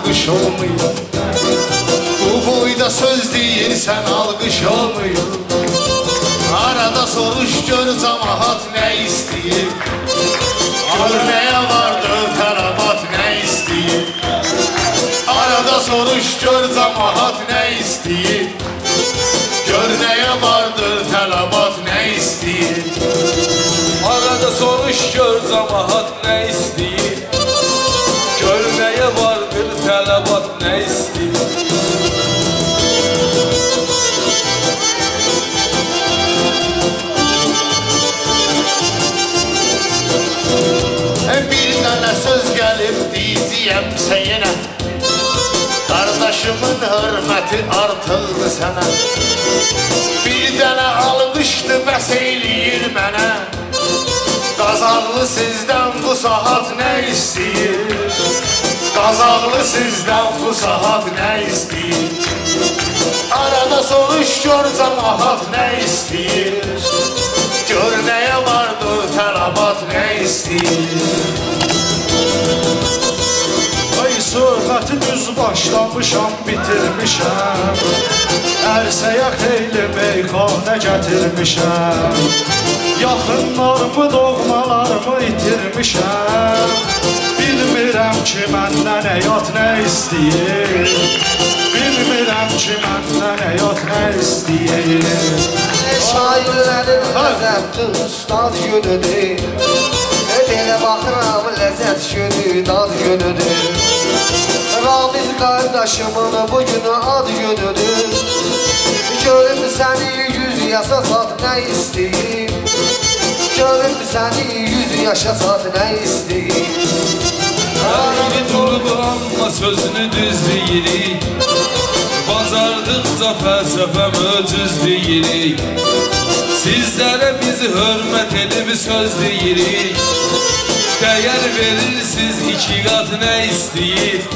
alqış olmuyor. Bu boyda söz deyirsən alqış olmuyor. Arada soruş gör camaat nə istəyir Gör nəyə vardır tələbat nə istəyir Arada soruş gör camaat nə istəyir Gör nəyə vardır tələbat nə istəyir Arada soruş gör camaat nə istəyir Qardaşımın hörməti artıqdır sənə. Bir dənə alqışdı bəs eyləyir mənə. Qazaqlı sizdən bu saat nə istəyir? Qazaqlı sizdən bu saat nə istəyir? Arada soruş gör camaat nə istəyir? Gör nəyə vardır tələbat nə istəyir söhbəti düz başlamışam, bitirmişəm Ərsəyə xeyli meyxanə gətirmişəm Yaxınlarımı, doğmalarımı itirmişəm Bilmirəm ki, məndən həyat nə istəyir. Bilmirəm ki, məndən həyat nə istəyir. Şairlərin ləzzətli ustad günüdür. Belə baxıram ləzzət günü, dad günüdür Ramiz qardaşımın bugünü ad günüdür. Görüm səni yüz yaşa sat nə istəyir Görüm səni yüz yaşa sat nə istəyir Əlini durdu amma sözünü düz deyirik Bazardıqca fəlsəfə möcüz deyirik Sizlərə biz hörmət edib söz deyirik Dəyər verirsiz iki qat nə istəyir?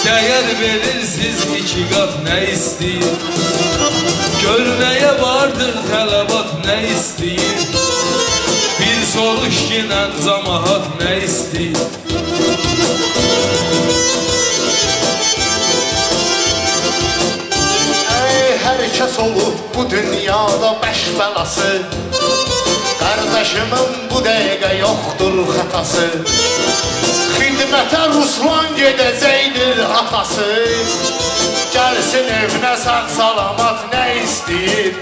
Dəyər verirsiz iki qat nə istəyir? Gör nəyə vardır tələbat nə istəyir? Bir soruş ginən camaat nə istəyir? Ey hər kəs olub bu dünyada bəş bəlası Qardaşımın bu dəqiqə yoxdur xətası Xidmətə Ruslan gedəcəkdir atası. Gəlsin evinə sağ salamat nə istəyir?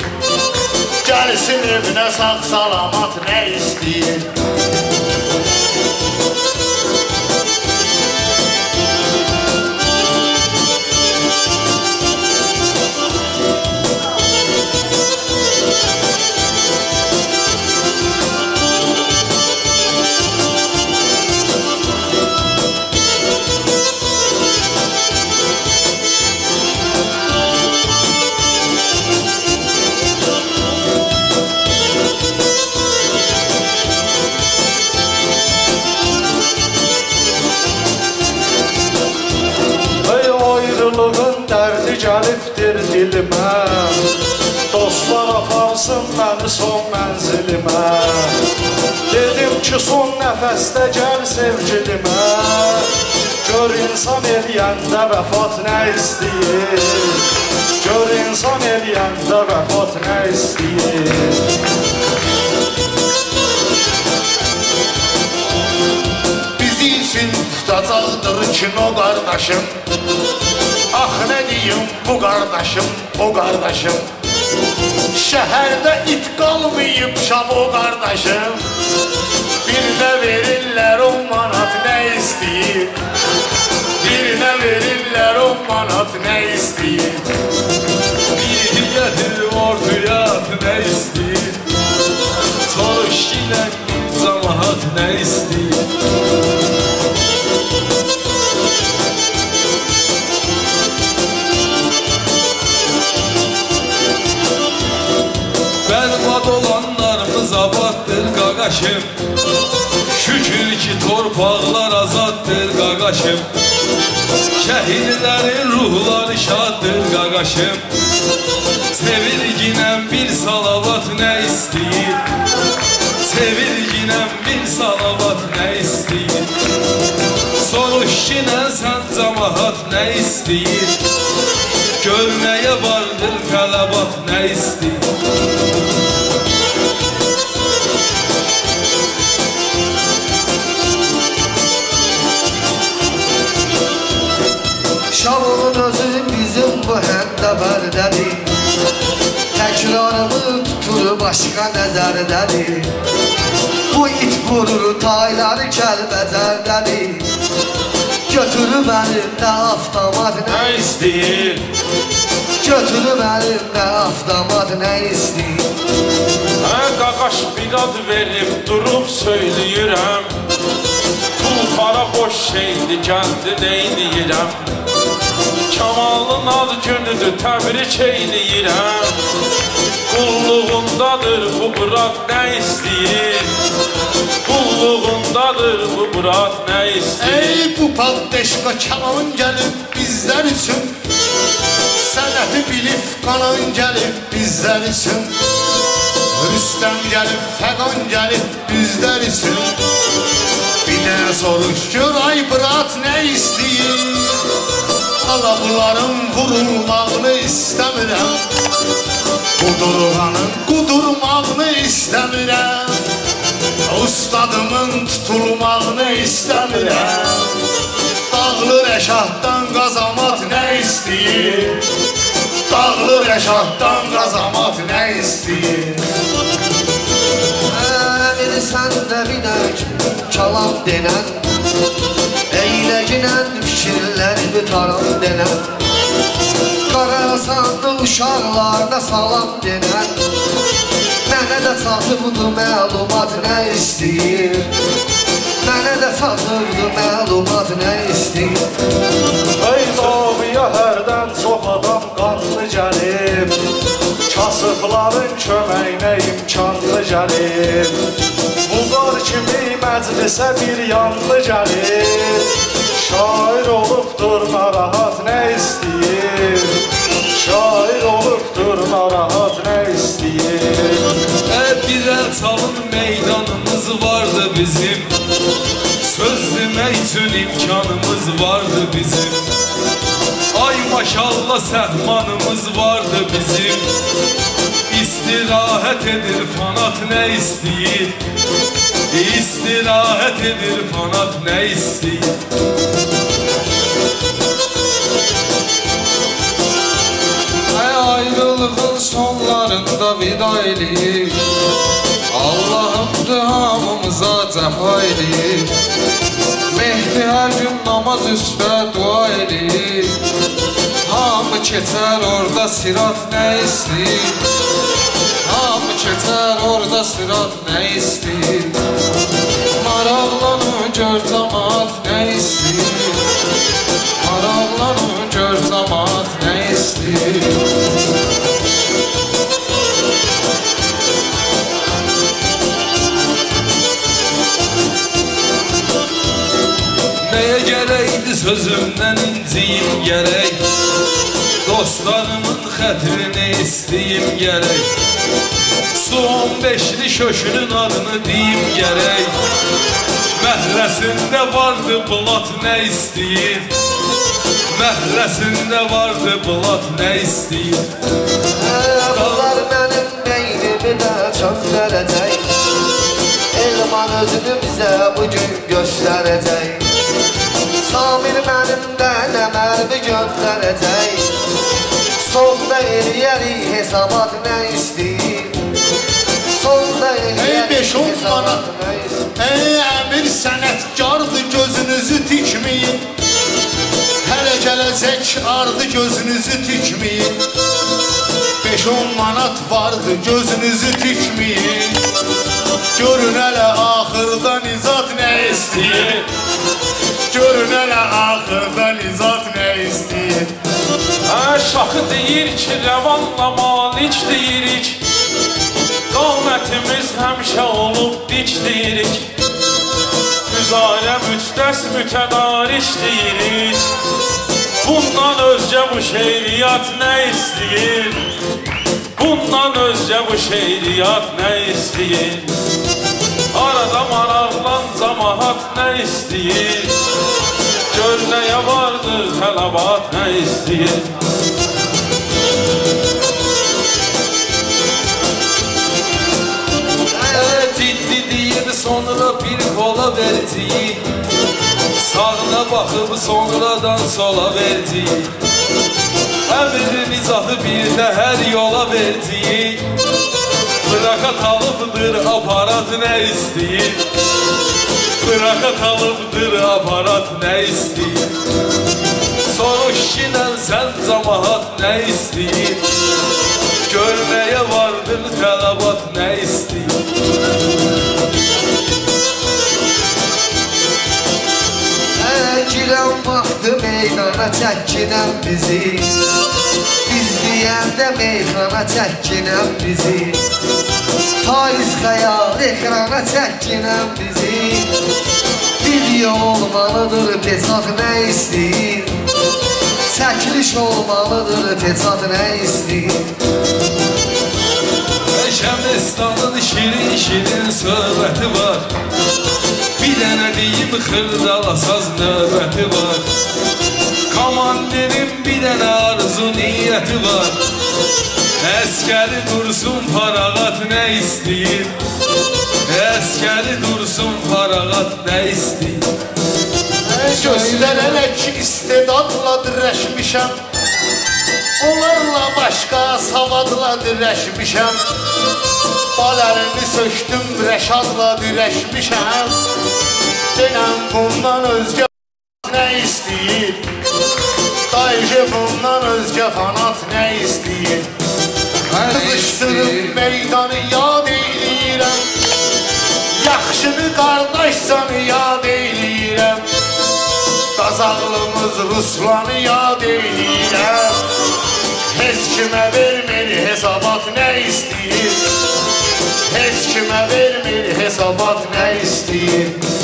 Gəlsin evinə sağ salamat nə istəyir məni son mənzilimə Dedim ki son nəfəsdə gəl sevgilimə Gör insan eləyəndə vəfat nə istəyir Gör insan eləyəndə vəfat nə istəyir Bizi üçün tutacaqdır kino qardaşım Ax nə deyim bu qardaşım, o qardaşım Şəhərdə it qalmayıb şam o qardaşım qaqaşım Şükür ki torpaqlar azaddır qaqaşım Şəhidlərin ruhları şaddır qaqaşım Sevilginən bir salavat nə istəyir Sevilginən Sinəm bir salavat nə istəyir Soruş ki nə sən camahat nə istəyir Görməyə vardır tələbat nə istəyir həndəbərdədir Təkrarımı tutur başqa nəzərdədir Bu it vurur tayları kəlbəcərdədir Götürüb əlimdə avtomat nə Nə istəyir Götürüb əlimdə avtomat nə istəyir Hə qaqaş bir ad verib durub söyləyirəm Pul para boş şeydi gəldi neyniyirəm Kamalın ad günüdür təbrik eyləyirəm Qulluğundadır bu Murat nə istəyir Qulluğundadır bu Murat nə istəyir Ey bu paddeşka kamanın gəlib bizlər üçün Sənəti bilib qanan gəlib bizlər üçün Rüstəm gəlib, fəqan gəlib bizlər üçün Bir dənə soruş gör ay bırat nə istəyir Ala bunların vurulmağını istəmirəm. Qudurğanın qudurmağını istəmirəm. Ustadımın tutulmağını istəmirəm. Dağlı Rəşaddan qazamat nə istəyir? Dağlı Rəşaddan qazamat nə istəyir? Əmir sən də bir dək çalam denən Eyləginən fikirləri bitaram denən Qarasanlı uşaqlarda salam denən Mənə də çatıbdı məlumat nə istəyir? Mənə də çatıbdı məlumat nə istəyir? Ey doğuya hərdən çox adam qanlı gəlib Kasıbların köməyinə imkanlı gəlib. Buqar kimi məclisə bir yanlı gəlib Şair olubdur narahat nə istəyir Şair olubdur narahat nə istəyir E birer çalın meydanımız vardı bizim. Söz demək üçün imkanımız vardı bizim. Ay maşallah səhmanımız vardı bizim. İstirahət edir fanat nə istəyir İstirahət edir fanat nə istəyir ayrılığın sonlarında vida eləyir Allahımdır hamımıza cəfa eləyir Mehdi hər gün namaz üstə dua eləyir Hamı keçər orada sirat nə istəyir Hamı keçər orada sirat nə istəyir Maraqlanın gör cəmaat nə istəyir sözümdən inciyim gərək Dostlarımın xətrini istəyim gərək Su 15-li şöşünün adını deyim gərək Məhrəsində vardı bulat nə istəyir? Məhrəsində vardı bulat nə istəyir? Bunlar mənim beynimi də çöndərəcək Elman özünü bizə bugün göstərəcək Samir mənim də nə mərmi göndərəcək Sonda eləyərik hesabat nə istəyir Sonda eləyərik hesabat manat. nə istəyir Ey əmir sənətkardır gözünüzü tikməyin Hələ gələcək ardı gözünüzü tikməyin 5-10 manat vardı gözünüzü tikməyin Görün hələ axırda nizat nə istəyir? Görün hələ axırda nizat nə istəyir? Hə, şaxı deyir ki, rəvanla malik deyirik. Qamətimiz həmişə olub dik deyirik. Güzarə müstəs mütədariş deyirik Bundan özcə bu şeiriyyat nə istəyir Bundan özcə bu şeiriyyat nə istəyir Arada camaat nə istəyir Gör nəyə vardır tələbat nə istəyir Ciddi deyib sonra bir kola verdi Sağına baxıb sonradan sola verdi. Əmr nizahı bir də hər yola verdi. Bırakat alıbdır aparat nə istəyir? Bırakat alıbdır aparat nə istəyir? Soruş kinən sən camaat nə istəyir? Görməyə vardır tələbat nə çəkinən bizi. Biz deyəndə meydana çəkinən bizi. Faiz xəyal ekrana çəkinən bizi. Video olmalıdır pesat nə istəyir Çəkiliş olmalıdır pesat nə istəyir Şəmistanın şirin şirin söhbəti var. Bir dənə deyim xırdala saz növbəti var Komandirin bir dənə arzu niyyəti var. Əskəri dursun parağat nə istəyir Əskəri dursun parağat nə istəyir Göstərərək istedadla dirəşmişəm Onlarla başqa savadla dirəşmişəm Balərini söktüm, rəşadla dirəşmişəm Denəm bundan özgə nə istəyir Dayıcı bundan özgə fanat nə istəyir? Qızışdırıb meydanı yad eyləyirəm Yaxşını qardaşsan yad eyləyirəm Qazaqlımız Ruslanı yad eyləyirəm Heç kimə vermir hesabat nə istəyir? Heç kimə vermir hesabat nə istəyir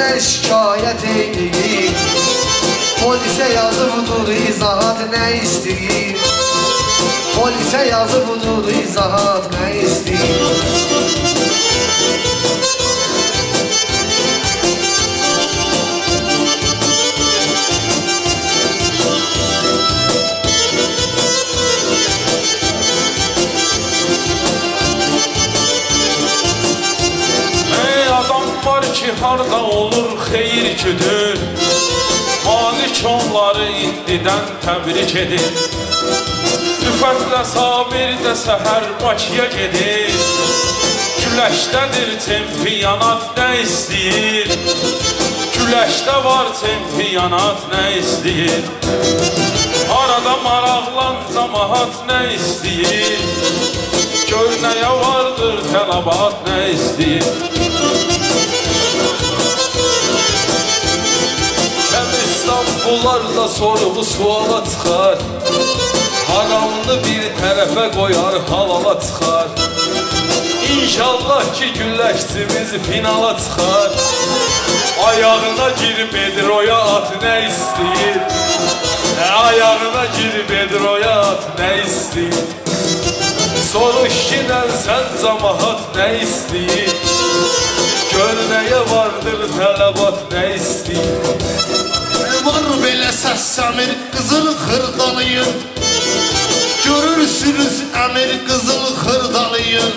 gedib məndən şikayət eyləyir Polisə yazıbdır izahat nə istəyir Polisə yazıbdır izahat nə istəyir harda olur xeyir güdür Malik onları indidən təbrik edir. Rüfətlə Sabir də səhər Bakıya gedir. Güləşdədir çempionat nə istəyir? Güləşdə var çempionat nə istəyir? Arada maraqlan camaat nə istəyir? Gör nəyə vardır tələbat nə istəyir İstanbullarla sorğu suala çıxar. Haramını bir tərəfə qoyar halala çıxar. İnşallah ki güləşçimiz finala çıxar. Ayağına girib Bedroya at nə istəyir? Ə, Ayağına girib Bedroya at nə istəyir? Soruş ginən sən camaat nə istəyir Gör nəyə vardır tələbat nə istəyir Var belə səssəmir qızıl xırdalıyır Görürsünüz əmir qızıl xırdalıyır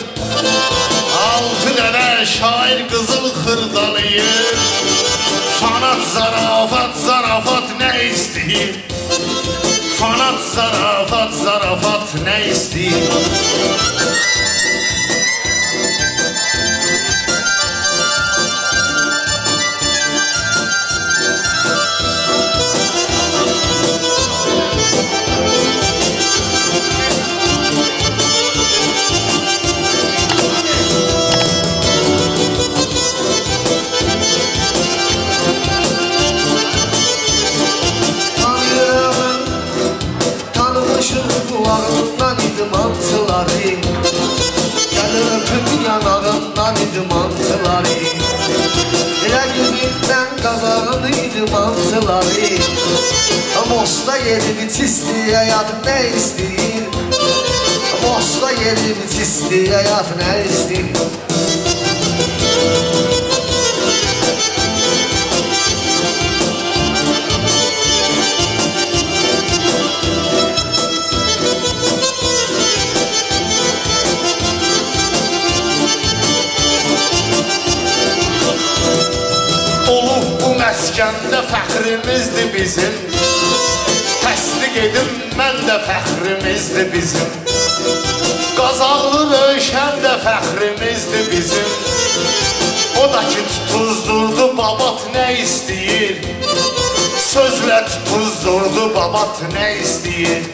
Altı dənə şair qızıl xırdalıyır Fanat zarafat zarafat nə istəyir Fanat zarafat zarafat nə istəyir yandıları Mosta yerimi çisti hayat ne isteyir Mosta yerimi çisti hayat ne isteyir məskəndə fəxrimizdir bizim. Təsdiq edim mən də fəxrimizdir bizim. Qazaqlı rövşən də fəxrimizdir bizim. O da ki tutuzdurdu babat nə istəyir. Sözlə tutuzdurdu babat nə istəyir.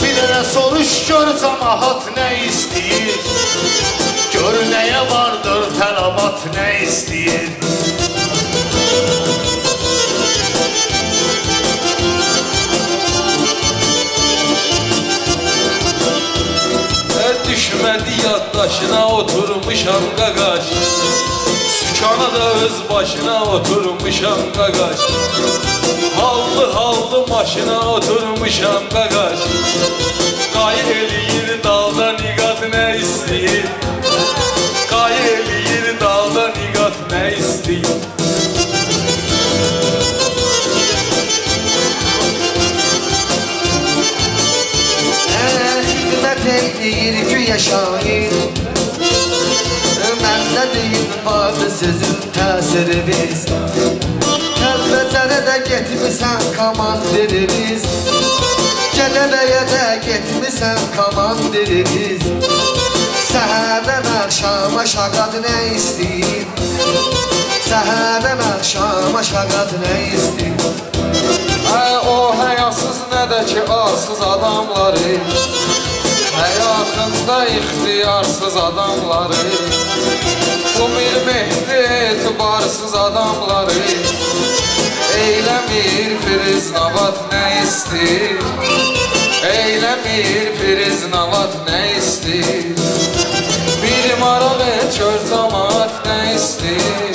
Bir dənə soruş gör cəmahat nə istəyir. Gör nəyə vardır tələbat nə istəyir yaddaşına oturmuşam qaqaş Sükana da öz başına oturmuşam qaqaş Hallı hallı maşına oturmuşam qaqaş Qayı eləyir dalda niqat nə istəyir Qayı eləyir dalda niqat nə istəyir Hizmet sözün təsiri biz Kəlbəcərə də getmisən komandirimiz Gədəbəyə də getmisən komandirimiz Səhərdən axşama şaqat nə istəyir Səhərdən axşama şaqat nə istəyir o həyasız nə də ki arsız adamları. Həyatında ixtiyarsız adamları Bu bir mehdi etibarsız adamları. Eyləmir Firiz Navat nə istir Eyləmir Firiz Navat nə istir Bir maraq et gör cəmaat nə istir